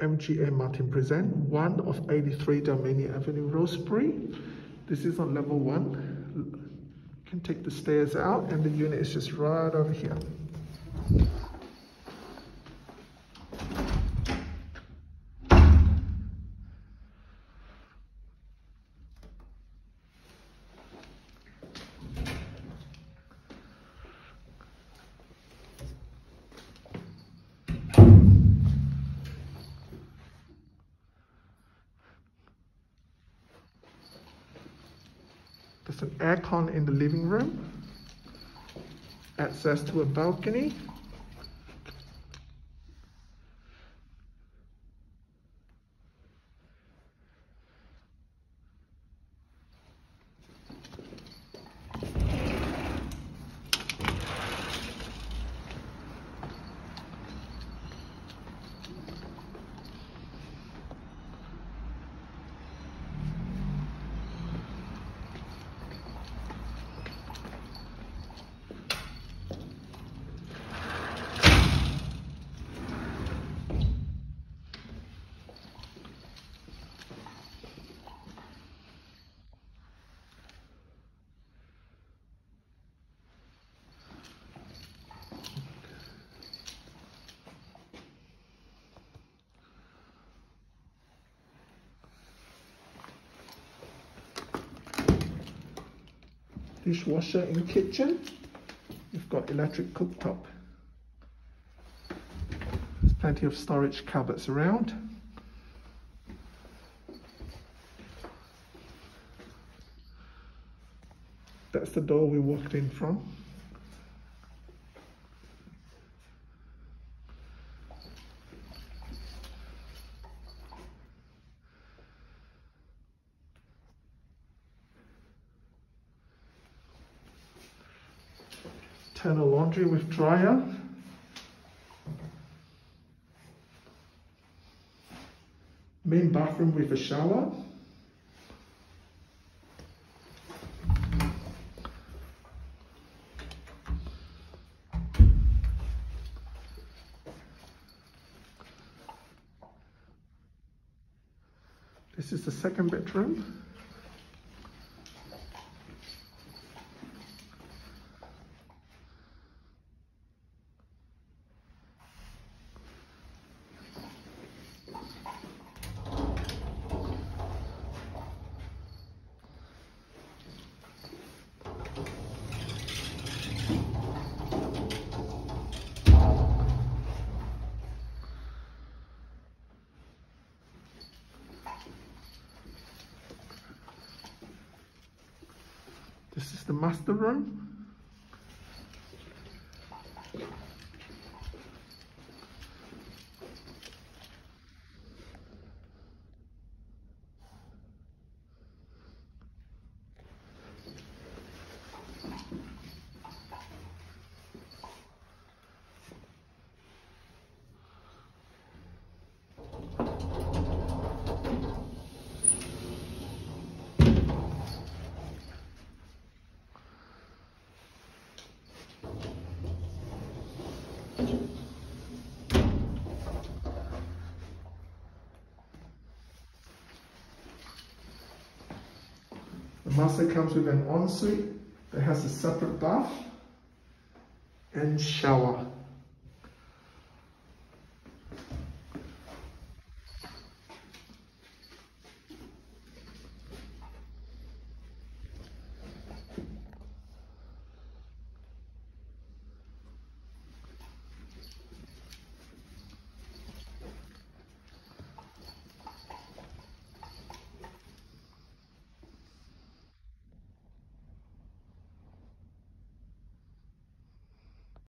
MGA Martin present one of 83 Dalmeny Avenue, Rosebery. This is on level one. You can take the stairs out and the unit is just right over here. There's an aircon in the living room. Access to a balcony. Dishwasher in kitchen. You've got electric cooktop. There's plenty of storage cupboards around. That's the door we walked in from. Turn a laundry with dryer. Main bathroom with a shower. This is the second bedroom. This is the master room. The master comes with an ensuite that has a separate bath and shower.